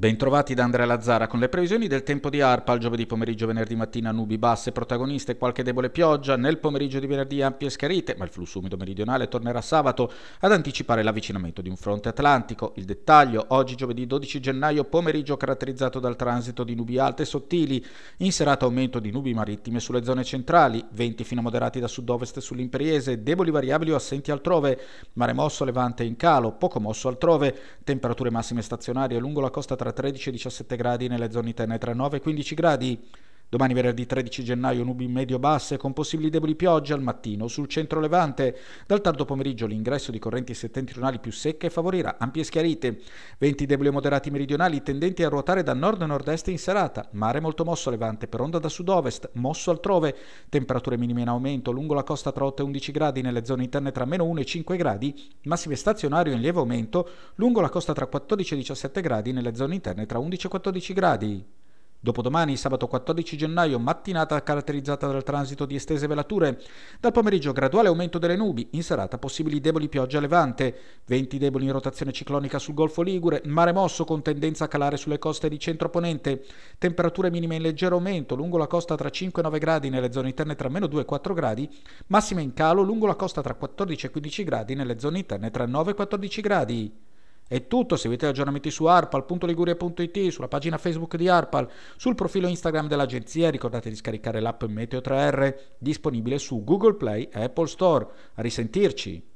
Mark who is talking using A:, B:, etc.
A: Bentrovati da Andrea Lazzara con le previsioni del tempo di ARPA. Il giovedì pomeriggio, venerdì mattina nubi basse, protagoniste qualche debole pioggia. Nel pomeriggio di venerdì ampie schiarite, ma il flusso umido meridionale tornerà sabato ad anticipare l'avvicinamento di un fronte atlantico. Il dettaglio, oggi giovedì 12 gennaio, pomeriggio caratterizzato dal transito di nubi alte e sottili. In serata aumento di nubi marittime sulle zone centrali, venti fino a moderati da sud-ovest sull'imperiese, deboli variabili o assenti altrove, mare mosso levante in calo, poco mosso altrove, temperature massime stazionarie lungo la costa tra 13 e 17 gradi nelle zone interne tra 9 e 15 gradi. Domani venerdì 13 gennaio nubi medio-basse con possibili deboli piogge al mattino sul centro levante. Dal tardo pomeriggio l'ingresso di correnti settentrionali più secche favorirà ampie schiarite. Venti deboli o moderati meridionali tendenti a ruotare da nord a nord-est in serata. Mare molto mosso a levante per onda da sud-ovest, mosso altrove. Temperature minime in aumento lungo la costa tra 8 e 11 gradi nelle zone interne tra meno 1 e 5 gradi. Massime stazionario in lieve aumento lungo la costa tra 14 e 17 gradi nelle zone interne tra 11 e 14 gradi. Dopodomani, sabato 14 gennaio, mattinata caratterizzata dal transito di estese velature. Dal pomeriggio graduale aumento delle nubi, in serata possibili deboli piogge a levante, venti deboli in rotazione ciclonica sul Golfo Ligure, mare mosso con tendenza a calare sulle coste di centro-ponente, temperature minime in leggero aumento lungo la costa tra 5 e 9 gradi nelle zone interne tra meno 2 e 4 gradi, massime in calo lungo la costa tra 14 e 15 gradi nelle zone interne tra 9 e 14 gradi. È tutto, seguite aggiornamenti su arpal.liguria.it, sulla pagina Facebook di Arpal, sul profilo Instagram dell'agenzia ricordate di scaricare l'app Meteo 3R disponibile su Google Play e Apple Store. A risentirci!